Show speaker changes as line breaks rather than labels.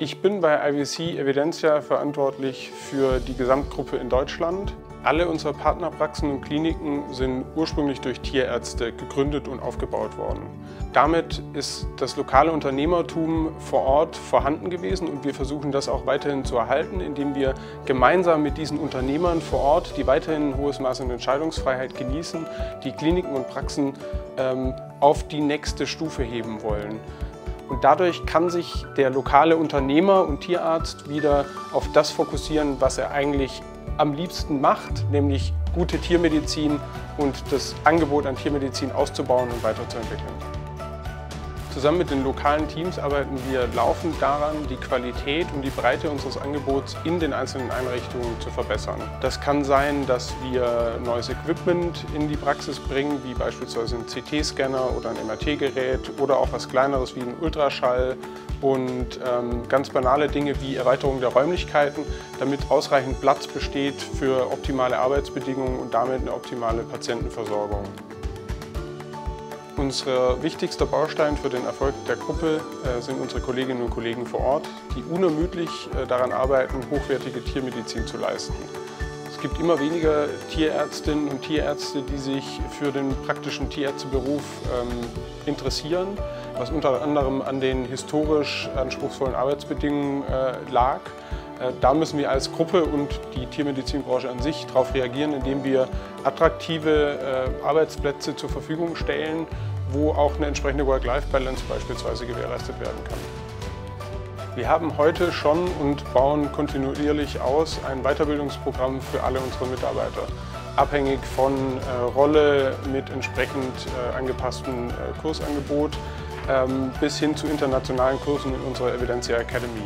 Ich bin bei IVC Evidentia verantwortlich für die Gesamtgruppe in Deutschland. Alle unsere Partnerpraxen und Kliniken sind ursprünglich durch Tierärzte gegründet und aufgebaut worden. Damit ist das lokale Unternehmertum vor Ort vorhanden gewesen und wir versuchen das auch weiterhin zu erhalten, indem wir gemeinsam mit diesen Unternehmern vor Ort, die weiterhin ein hohes Maß an Entscheidungsfreiheit genießen, die Kliniken und Praxen ähm, auf die nächste Stufe heben wollen. Und dadurch kann sich der lokale Unternehmer und Tierarzt wieder auf das fokussieren, was er eigentlich am liebsten macht, nämlich gute Tiermedizin und das Angebot an Tiermedizin auszubauen und weiterzuentwickeln. Zusammen mit den lokalen Teams arbeiten wir laufend daran, die Qualität und die Breite unseres Angebots in den einzelnen Einrichtungen zu verbessern. Das kann sein, dass wir neues Equipment in die Praxis bringen, wie beispielsweise ein CT-Scanner oder ein MRT-Gerät oder auch was Kleineres wie ein Ultraschall und ähm, ganz banale Dinge wie Erweiterung der Räumlichkeiten, damit ausreichend Platz besteht für optimale Arbeitsbedingungen und damit eine optimale Patientenversorgung. Unser wichtigster Baustein für den Erfolg der Gruppe äh, sind unsere Kolleginnen und Kollegen vor Ort, die unermüdlich äh, daran arbeiten, hochwertige Tiermedizin zu leisten. Es gibt immer weniger Tierärztinnen und Tierärzte, die sich für den praktischen Tierärzteberuf ähm, interessieren, was unter anderem an den historisch anspruchsvollen Arbeitsbedingungen äh, lag. Äh, da müssen wir als Gruppe und die Tiermedizinbranche an sich darauf reagieren, indem wir attraktive äh, Arbeitsplätze zur Verfügung stellen, wo auch eine entsprechende Work-Life-Balance beispielsweise gewährleistet werden kann. Wir haben heute schon und bauen kontinuierlich aus ein Weiterbildungsprogramm für alle unsere Mitarbeiter, abhängig von äh, Rolle mit entsprechend angepasstem Kursangebot ähm, bis hin zu internationalen Kursen in unserer Evidencia Academy.